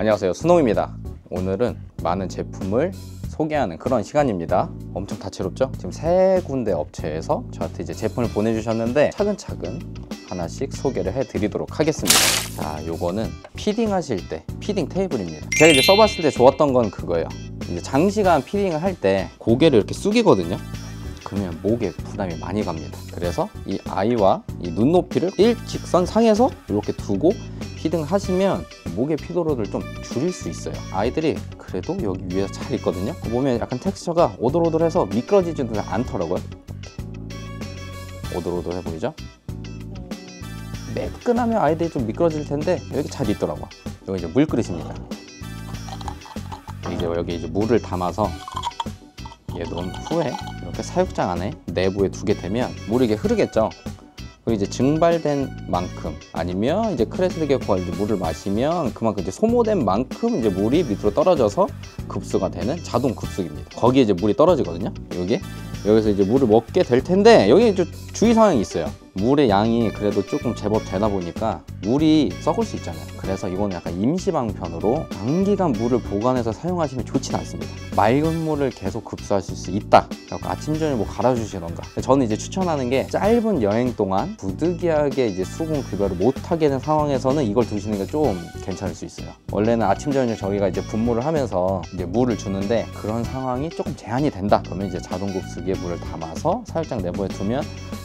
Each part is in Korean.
안녕하세요. 수놈입니다. 오늘은 많은 제품을 소개하는 그런 시간입니다. 엄청 다채롭죠? 지금 세 군데 업체에서 저한테 이제 제품을 보내주셨는데 차근차근 하나씩 소개를 해드리도록 하겠습니다. 자 요거는 feeding 하실 때 feeding 테이블입니다. 제가 이제 써봤을 때 좋았던 건 그거예요. 이제 장시간 feeding을 할 때 고개를 이렇게 숙이거든요. 그러면 목에 부담이 많이 갑니다. 그래서 이 아이와 이 눈높이를 일직선 상에서 이렇게 두고 피딩 하시면 목의 피로도를 좀 줄일 수 있어요. 아이들이 그래도 여기 위에서 잘 있거든요. 보면 약간 텍스처가 오돌오돌해서 미끄러지지도 않더라고요. 오돌오돌해 보이죠? 매끈하면 아이들이 좀 미끄러질 텐데 여기 잘 있더라고 여기 이제 물 그릇입니다. 이제 여기 이제 물을 담아서 얘 놓은 후에 이렇게 사육장 안에 내부에 두게 되면 물이 이게 흐르겠죠 그리고 이제 증발된 만큼 아니면 이제 crested 이제 물을 마시면 그만큼 이제 소모된 만큼 이제 물이 밑으로 떨어져서 급수가 되는 자동 급수기입니다. 거기에 이제 물이 떨어지거든요. 여기 여기서 이제 물을 먹게 될 텐데 여기 이제 주의 사항이 있어요. 물의 양이 그래도 조금 제법 되다 보니까 물이 썩을 수 있잖아요. 그래서 이거는 약간 임시 방편으로 장기간 물을 보관해서 사용하시면 좋진 않습니다. 맑은 물을 계속 급수하실 수 있다. 아침 저녁 뭐 갈아주시던가. 저는 이제 추천하는 게 짧은 여행 동안 부득이하게 이제 수분 급여를 못하게 된 상황에서는 이걸 두시는 게 좀 괜찮을 수 있어요. 원래는 아침 저녁 저희가 이제 분무를 하면서 이제 물을 주는데 그런 상황이 조금 제한이 된다. 그러면 이제 자동 급수기에 물을 담아서 사육장 내부에 두면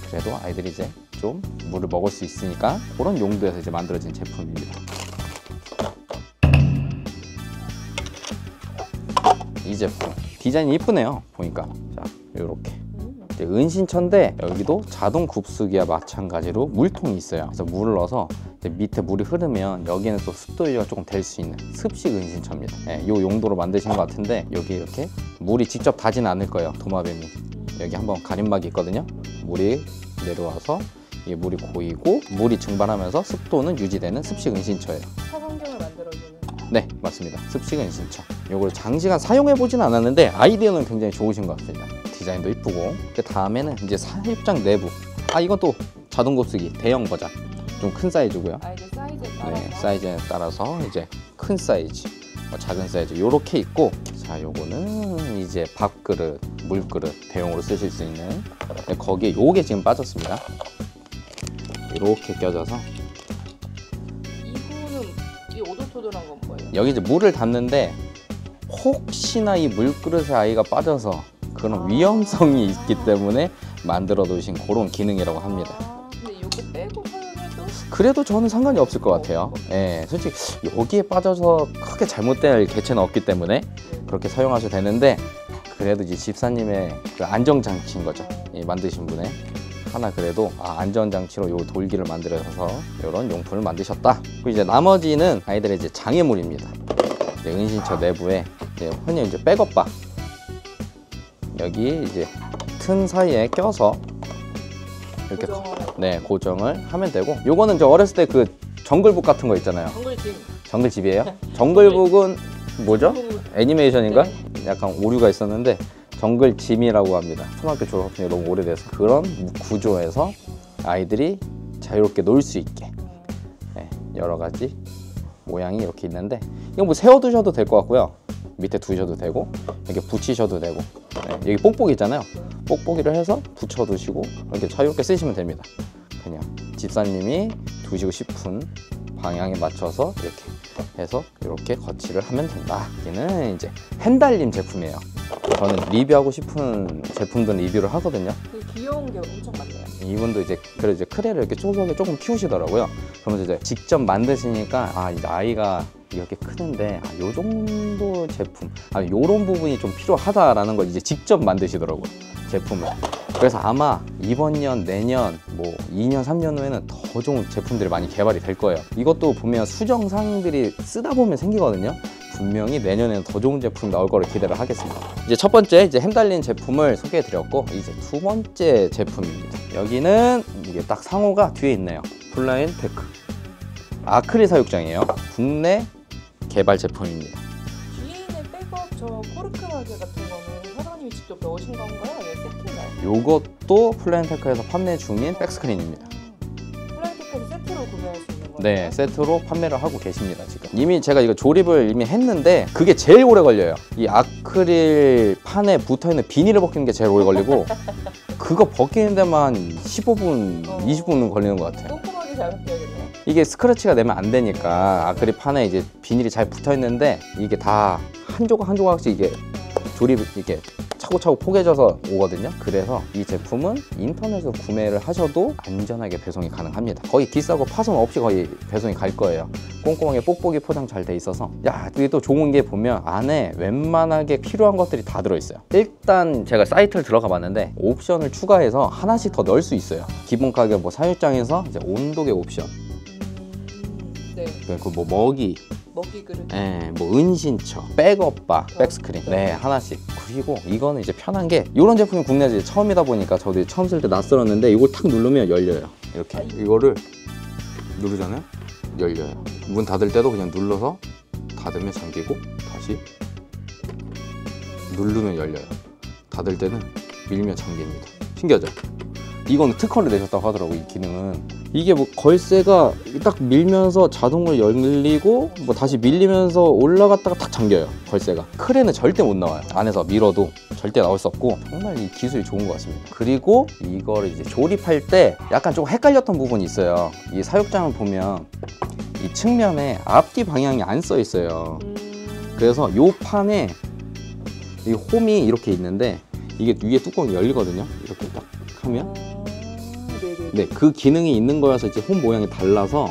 그래도 아이들이 이제 좀 물을 먹을 수 있으니까 그런 용도에서 이제 만들어진 제품입니다. 이 제품 디자인이 이쁘네요. 보니까 자 이제 은신처인데 여기도 자동 급수기와 마찬가지로 물통이 있어요. 그래서 물을 넣어서 밑에 물이 흐르면 여기는 또 습도 유지가 조금 될 수 있는 습식 은신처입니다. 예, 이 용도로 만드신 것 같은데 여기 이렇게 물이 직접 닿진 않을 거예요. 도마뱀이 여기 한번 가림막이 있거든요. 물이 내려와서 이 물이 고이고 물이 증발하면서 습도는 유지되는 습식 은신처예요. 차 환경을 만들어주는 네, 맞습니다. 습식 은신처. 이걸 장시간 사용해 보진 않았는데 아이디어는 굉장히 좋으신 것 같습니다. 디자인도 이쁘고. 그 다음에는 이제 사육장 내부. 아, 이건 또 자동 급수기 대형 버전. 좀 큰 사이즈고요. 아이들 사이즈에 따라서 네, 사이즈에 따라서 이제 큰 사이즈, 뭐 작은 사이즈 요렇게 있고 자, 요거는 이제 밥그릇, 물그릇 대용으로 쓰실 수 있는 근데 거기에 요게 지금 빠졌습니다. 이렇게 껴져서 이거는 이 오돌토돌한 건 뭐예요? 여기 이제 물을 담는데 혹시나 이 물그릇에 아이가 빠져서 그런 아. 위험성이 있기 때문에 만들어 두신 그런 기능이라고 합니다. 그래도 저는 상관이 없을 것 같아요. 예, 솔직히 여기에 빠져서 크게 잘못될 개체는 없기 때문에 그렇게 사용하셔도 되는데 그래도 이제 집사님의 그 안정장치인 거죠. 이 만드신 분의 하나 그래도 아, 안전장치로 요 돌기를 만들어서 이런 용품을 만드셨다. 그리고 이제 나머지는 아이들의 이제 장애물입니다. 이제 은신처 내부에 이제 흔히 이제 백업바 여기 이제 틈 사이에 껴서 이렇게 고정을. 네 고정을 하면 되고 요거는 저 어렸을 때 그 정글북 같은 거 있잖아요. 정글짐 정글집이에요? 정글북은 뭐죠? 그- 애니메이션인가? 네. 약간 오류가 있었는데 정글짐이라고 합니다. 초등학교 졸업한 지 너무 오래돼서 그런 구조에서 아이들이 자유롭게 놀 수 있게. 네, 여러 가지 모양이 이렇게 있는데 이거 뭐 세워 두셔도 될 것 같고요. 밑에 두셔도 되고 이렇게 붙이셔도 되고. 네, 여기 뽁뽁이 있잖아요 뽁뽁이를 해서 붙여 두시고 이렇게 자유롭게 쓰시면 됩니다. 그냥 집사님이 두시고 싶은 방향에 맞춰서 이렇게 해서 이렇게 거치를 하면 된다. 여기는 이제 펜달림 제품이에요. 저는 리뷰하고 싶은 제품들 리뷰를 하거든요. 귀여운 게 엄청 많네요. 이분도 이제 그래 이제 크레를 이렇게 쪼석에 조금 키우시더라고요. 그러면서 이제 직접 만드시니까 아 이제 아이가 이렇게 크는데 아, 요 정도 제품 아 요런 부분이 좀 필요하다라는 걸 이제 직접 만드시더라고요 제품을. 그래서 아마 이번 년 내년 뭐 2년 3년 후에는 더 좋은 제품들이 많이 개발이 될 거예요. 이것도 보면 수정상들이 쓰다 보면 생기거든요. 분명히 내년에는 더 좋은 제품이 나올 거를 기대를 하겠습니다. 이제 첫 번째 이제 햄 달린 제품을 소개해 드렸고 이제 두 번째 제품입니다. 여기는 이게 딱 상호가 뒤에 있네요. 플라인 테크 아크릴 사육장이에요. 국내 개발 제품입니다. 뒤에 있는 백업 저 코르크 마개 같은 거는 사장님이 직접 넣으신 건가요? 아니면 세트인가요? 요것도 플라인 테크에서 판매 중인 back screen입니다. 플라이티까지 세트로 구매할 수 있는 거예요? 네, 세트로 판매를 하고 계십니다, 지금. 이미 제가 이거 조립을 이미 했는데 그게 제일 오래 걸려요. 이 아크릴 판에 붙어 있는 비닐을 벗기는 게 제일 오래 걸리고 그거 벗기는 데만 15분, 어. 20분은 걸리는 것 같아요. 꼼꼼하게 잘 벗겨야겠네. 이게 스크래치가 되면 안 되니까 아크릴 판에 이제 비닐이 잘 붙어 있는데 이게 다 한 조각 한 조각씩 이게 조립 이게 차고차고 포개져서 오거든요. 그래서 이 제품은 인터넷에서 구매를 하셔도 안전하게 배송이 가능합니다. 거의 비싸고 파손 없이 거의 배송이 갈 거예요. 꼼꼼하게 뽁뽁이 포장 잘 돼 있어서 야 이게 또 좋은 게 보면 안에 웬만하게 필요한 것들이 다 들어있어요. 일단 제가 사이트를 들어가 봤는데 옵션을 추가해서 하나씩 더 넣을 수 있어요. 기본 가격 뭐 사육장에서 이제 온도계 옵션 음, 네. 그리고 뭐 먹이 먹이 그릇. 예, 뭐 은신처, 백업바, 백스크린, 네 하나씩. 그리고 이거는 이제 편한 게 이런 제품이 국내에 처음이다 보니까 저도 처음 쓸 때 낯설었는데 이걸 탁 누르면 열려요. 이렇게 이거를 누르잖아요, 열려요. 문 닫을 때도 그냥 눌러서 닫으면 잠기고 다시 누르면 열려요. 닫을 때는 밀면 잠깁니다. 신기하죠? 이거는 특허를 내셨다고 하더라고 이 기능은 이게 뭐 걸쇠가 딱 밀면서 자동으로 열리고 뭐 다시 밀리면서 올라갔다가 탁 잠겨요 걸쇠가. 크레는 절대 못 나와요 안에서 밀어도. 절대 나올 수 없고. 정말 이 기술이 좋은 것 같습니다. 그리고 이거를 이제 조립할 때 약간 좀 헷갈렸던 부분이 있어요. 이 사육장을 보면 이 측면에 앞뒤 방향이 안 써 있어요. 음, 그래서 요 판에 이 홈이 이렇게 있는데 이게 위에 뚜껑이 열리거든요. 이렇게 딱 하면. 아, 네, 그 기능이 있는 거여서 이제 홈 모양이 달라서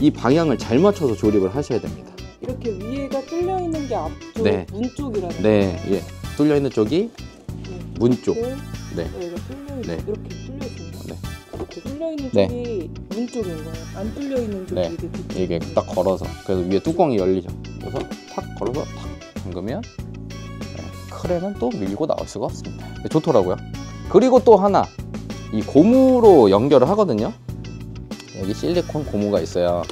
이 방향을 잘 맞춰서 조립을 하셔야 됩니다. 이렇게 위에가 뚫려 있는 게 앞쪽 네. 문 쪽이라는 네, 예. 뚫려 있는 쪽이 거죠? 문 쪽. 네. 네. 어, 이거 뚫려 있 네. 이렇게 뚫려 있습니다. 네. 이렇게 뚫려 있는 네. 쪽이 문 쪽인 거예요. 안 뚫려 있는 쪽이 네. 이게 뒤쪽. 이게 딱 걸어서 그래서 위에 뚜껑이 열리죠. 그래서 탁 걸어서 탁 잠그면 네, 크레는 또 밀고 나올 수가 없습니다. 네, 좋더라고요. 그리고 또 하나 이 고무로 연결을 하거든요. 여기 실리콘 고무가 있어요.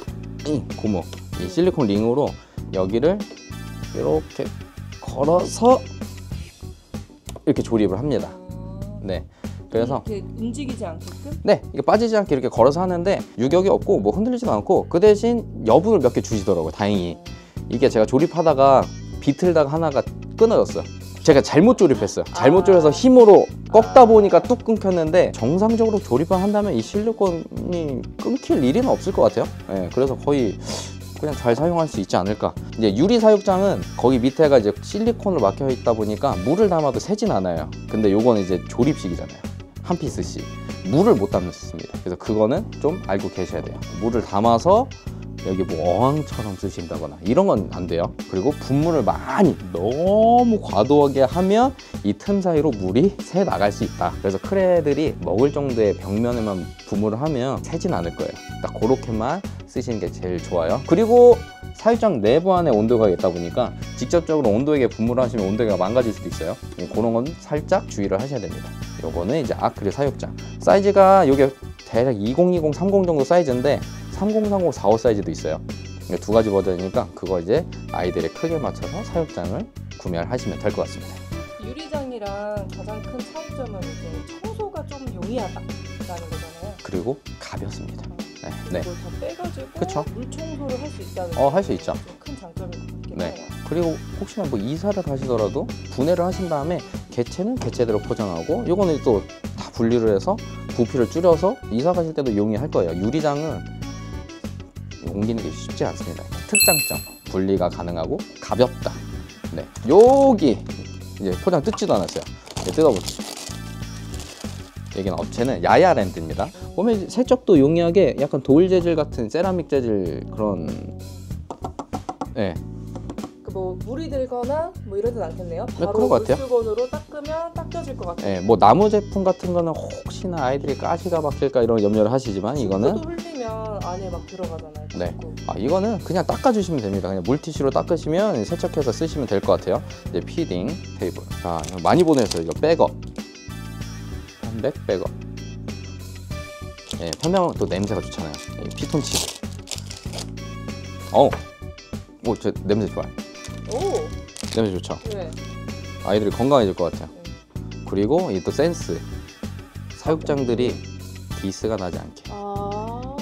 이 고무 이 실리콘 링으로 여기를 이렇게 걸어서 이렇게 조립을 합니다. 아, 네. 그래서 이렇게 움직이지 않게끔. 네, 이게 빠지지 않게 이렇게 걸어서 하는데 유격이 없고 뭐 흔들리지도 않고 그 대신 여분을 몇 개 주시더라고요. 다행히 이게 제가 조립하다가 비틀다가 하나가 끊어졌어요. 제가 잘못 조립했어요. 잘못 아. 조립해서 힘으로 꺾다 보니까 뚝 끊겼는데 정상적으로 조립을 한다면 이 실리콘이 끊길 일은 없을 것 같아요. 예, 그래서 거의 그냥 잘 사용할 수 있지 않을까. 이제 유리 사육장은 거기 밑에가 이제 실리콘으로 막혀 있다 보니까 물을 담아도 새진 않아요. 근데 요거는 이제 조립식이잖아요. 한 피스씩 물을 못 담습니다. 그래서 그거는 좀 알고 계셔야 돼요. 물을 담아서 여기 뭐 어항처럼 쓰신다거나 이런 건 안 돼요. 그리고 분무를 많이 너무 과도하게 하면 이 틈 사이로 물이 새 나갈 수 있다. 그래서 크레들이 먹을 정도의 벽면에만 분무를 하면 새진 않을 거예요. 딱 그렇게만 쓰시는 게 제일 좋아요. 그리고 사육장 내부 안에 온도가 있다 보니까 직접적으로 온도에게 분무를 하시면 온도가 망가질 수도 있어요. 예, 그런 건 살짝 주의를 하셔야 됩니다. 요거는 이제 아크릴 사육장. 사이즈가 요게 대략 2020, 30 정도 사이즈인데 3030, 45 사이즈도 있어요. 이두 가지 버전이니까 그거 이제 아이들의 크기에 맞춰서 사육장을 구매를 하시면 될 것 같습니다. 유리장이랑 가장 큰 차이점은 이제 청소가 좀 용이하다라는 거잖아요. 그리고 가볍습니다. 네, 네. 이걸 다 빼가지고 그쵸. 물 청소를 할 수 있다는 어, 할 수 있죠. 큰 장점인 것 같긴 네. 해요. 그리고 혹시나 뭐 이사를 가시더라도 분해를 하신 다음에 개체는 개체대로 포장하고 요거는 또 다 분리를 해서 부피를 줄여서 이사 가실 때도 용이할 거예요. 유리장은 옮기는 게 쉽지 않습니다. 특장점 분리가 가능하고 가볍다. 네, 여기 이제 포장 뜯지도 않았어요. 네, 뜯어보세요. 여기는 업체는 야야랜드입니다. 보면 세척도 용이하게 약간 돌 재질 같은 세라믹 재질 그런 네, 그뭐 물이 들거나 뭐 이러진 않겠네요. 바로 그런 것 같아요. 물수건으로 닦으면 닦여질 것 같아요. 예, 뭐 나무 제품 같은 거는 혹시나 아이들이 가시가 박힐까 이런 염려를 하시지만 이거는 흘리면 안에 막 들어가잖아요. 네. 아 이거는 그냥 닦아주시면 됩니다. 그냥 물티슈로 닦으시면 세척해서 쓰시면 될 것 같아요. 이제 feeding 테이블. 자 이거 많이 보내셨어요. 이거 편백. 편백. 예, 편백은 또 냄새가 좋잖아요. 이 피톤치드. 어우, 뭐저 냄새 좋아요. 오, 냄새 좋죠. 네. 아이들이 건강해질 것 같아요. 그리고 이 또 센스. 사육장들이 기스가 나지 않게. 아,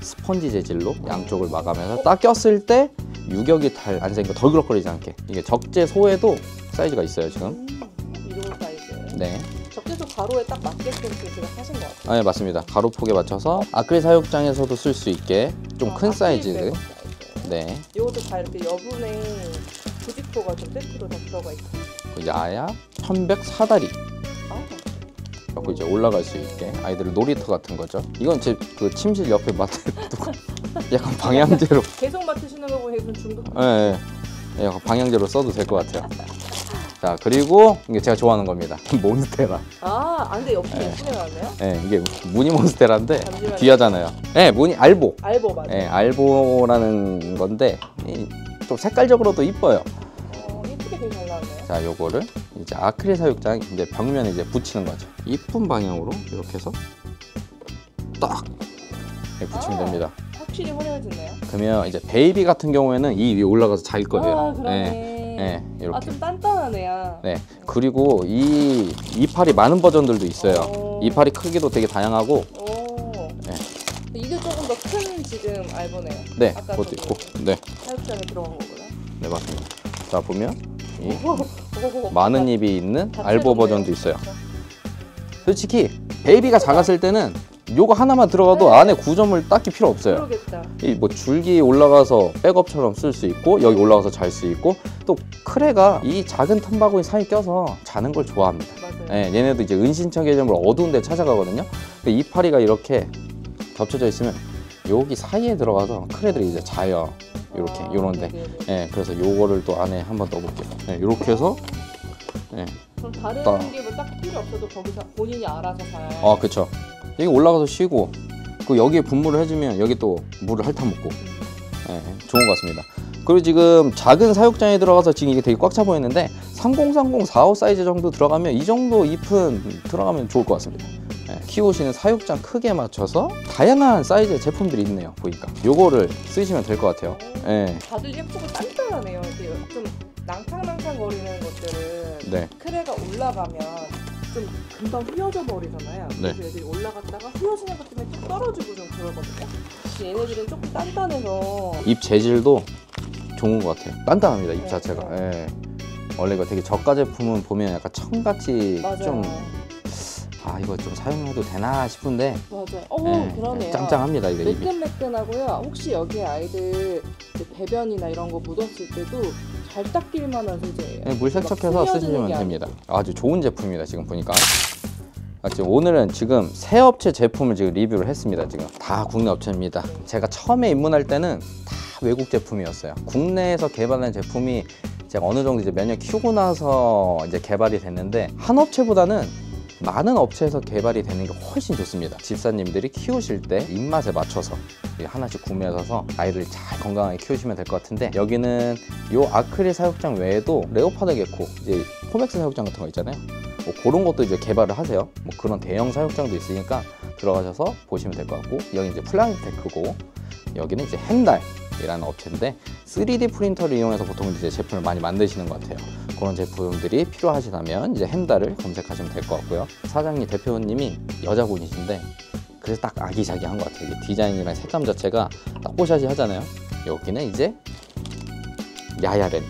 스프 스펀지 재질로 양쪽을 마감해서 딱 꼈을 때 유격이 잘 안 생겨 덜그럭거리지 않게 이게 적재 소에도 사이즈가 있어요 지금 음, 이런 사이즈. 네. 가로에 딱 맞게끔 지금 하신 것 같아요. 아, 네 맞습니다 가로 폭에 맞춰서 아크릴 사육장에서도 쓸 수 있게 좀 아, 큰 사이즈. 네 이것도 다 이렇게 여분의 부직포가 좀 세트로 다 들어가 있고. 그 야야 천백 사다리 아, 갖고 이제 올라갈 수 있게 아이들 놀이터 같은 거죠 이건 제 그 침실 옆에 맡두고 약간 방향제로 계속 맡으시는 거 보니 좀 중독. 예, 예. 예, 약간 방향제로 써도 될 것 같아요 자 그리고 이게 제가 좋아하는 겁니다 몬스테라 아, 아, 근데 옆에 네. 예쁘게 나왔네요. 예, 이게 무늬 몬스테라인데 잠시만요. 귀하잖아요 예, 무늬 알보 알보 맞아요. 예, 알보라는 건데 이, 좀 색깔적으로도 이뻐요 어, 예쁘게 되게 잘 나왔네요. 자 요거를 이제 아크릴 사육장 이제 벽면에 이제 붙이는 거죠 이쁜 방향으로 이렇게 해서 딱 이렇게 붙이면 아. 됩니다 확실히 화려해졌네요. 그러면 이제 베이비 같은 경우에는 이 위에 올라가서 잘 거예요 아, 예, 그러네. 예, 이렇게 아, 좀 단단하네요. 네 그리고 이 이파리 많은 버전들도 있어요 오. 이파리 크기도 되게 다양하고 오. 네. 이게 조금 더 큰 지금 알보네요. 네 아까 그것도. 있고 네, 사육장에 들어간 거구나. 네 맞습니다 자 보면 이 오, 많은 잎이 있는 다 알보. 버전도 있어요. 솔직히 베이비가 작았을 때는 요거 하나만 들어가도 네. 안에 구조물 딱히 필요 없어요 그러겠다. 이 뭐 줄기 올라가서 백업처럼 쓸 수 있고 여기 올라가서 잘 수 있고 또 크레가 이 작은 텀바구니 사이 껴서 자는 걸 좋아합니다. 맞아요. 예, 얘네도 이제 은신처 개념으로 어두운 데 찾아가거든요. 근데 이파리가 이렇게 겹쳐져 있으면 여기 사이에 들어가서 크레들이 이제 자요. 요렇게, 아, 요런데. 예, 그래서 요거를 또 안에 한번 넣어볼게요. 예, 요렇게 해서 예, 그럼 다른 딱. 게뭐 딱 필요 없어도 거기서 본인이 알아서 잘. 어 그쵸. 여기 올라가서 쉬고 그 여기에 분무를 해주면 여기 또 물을 핥아 먹고 예, 좋은 것 같습니다. 그리고 지금 작은 사육장에 들어가서 지금 이게 되게 꽉 차 보이는데 3030, 45 사이즈 정도 들어가면 이 정도 잎은 들어가면 좋을 것 같습니다. 예, 키우시는 사육장 크기에 맞춰서 다양한 사이즈의 제품들이 있네요. 보니까 요거를 쓰시면 될 것 같아요. 예, 다들 예쁘고 단단하네요. 이렇게 좀 낭탕낭탕 거리는 것들은 네, 크레가 올라가면 좀 금방 휘어져 버리잖아요. 네. 그래서 애들이 올라갔다가 휘어지는 것 때문에 뚝 떨어지고 좀 그러거든요. 근데 얘네들은 조금 단단해서 잎 재질도 좋은 것 같아요. 단단합니다. 잎 네, 자체가. 예. 원래 이거 되게 저가 제품은 보면 약간 청같이 맞아요. 좀 아 이거 좀 사용해도 되나 싶은데 맞아요. 어, 예, 그러네요. 짱짱합니다 이거 입이. 매끈매끈하고요. 혹시 여기에 아이들 이제 배변이나 이런 거 묻었을 때도 잘 닦일 만한 소재예요. 네, 물막 세척해서 쓰시면 게 됩니다. 아주 좋은 제품입니다 지금 보니까. 아, 지금 오늘은 지금 새 업체 제품을 지금 리뷰를 했습니다. 지금 다 국내 업체입니다. 제가 처음에 입문할 때는 다 외국 제품이었어요. 국내에서 개발한 제품이 제가 어느 정도 이제 몇 년 키우고 나서 이제 개발이 됐는데 한 업체보다는 많은 업체에서 개발이 되는 게 훨씬 좋습니다. 집사님들이 키우실 때 입맛에 맞춰서 하나씩 구매하셔서 아이들 잘 건강하게 키우시면 될 것 같은데 여기는 요 아크릴 사육장 외에도 레오파드 개코 이제 포맥스 사육장 같은 거 있잖아요. 뭐 그런 것도 이제 개발을 하세요. 뭐 그런 대형 사육장도 있으니까 들어가셔서 보시면 될 것 같고 여기 이제 플라이테크고 여기는 이제 헨달 이라는 업체인데 3D 프린터를 이용해서 보통 이제 제품을 많이 만드시는 것 같아요. 그런 제품들이 필요하시다면 이제 헨달을 검색하시면 될 것 같고요. 사장님 대표님이 여자분이신데 그래서 딱 아기자기한 것 같아요. 디자인이랑 색감 자체가 딱 뽀샤시 하잖아요. 여기는 이제 야야랜드.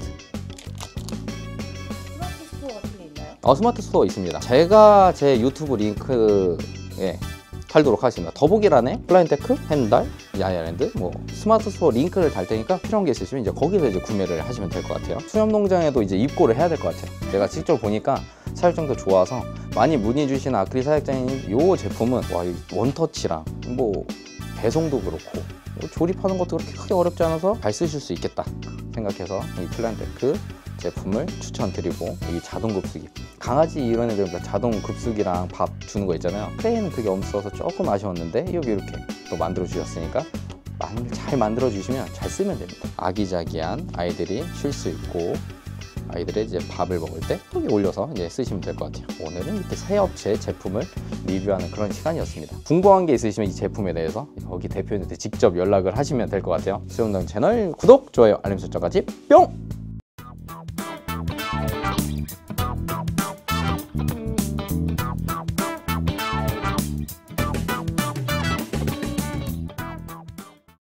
스마트 스토어 같은 게 있나요? 어, 스마트 스토어 있습니다. 제가 제 유튜브 링크에 달도록 하겠습니다. 더보기란에 플라인테크, 헨달, 야야랜드, 뭐 스마트 스토어 링크를 달 테니까 필요한 게 있으시면 이제 거기서 이제 구매를 하시면 될 것 같아요. 수염 농장에도 이제 입고를 해야 될 것 같아요. 제가 직접 보니까 사육장도 좋아서 많이 문의 주시는 아크릴 사육장인 요 제품은 와, 이 원터치랑 뭐 배송도 그렇고 뭐 조립하는 것도 그렇게 크게 어렵지 않아서 잘 쓰실 수 있겠다 생각해서 이 플란테크 제품을 추천드리고 이 자동 급수기 강아지 이런 애들 뭐 자동 급수기랑 밥 주는 거 있잖아요 크레는 그게 없어서 조금 아쉬웠는데 여기 이렇게 또 만들어 주셨으니까 잘 만들어 주시면 잘 쓰면 됩니다 아기자기한 아이들이 쉴 수 있고 아이들의 이제 밥을 먹을 때 여기 올려서 이제 쓰시면 될 것 같아요. 오늘은 이렇게 세 업체 제품을 리뷰하는 그런 시간이었습니다. 궁금한 게 있으시면 이 제품에 대해서 여기 대표님한테 직접 연락을 하시면 될 것 같아요. 수영동 채널 구독, 좋아요, 알림 설정까지 뿅!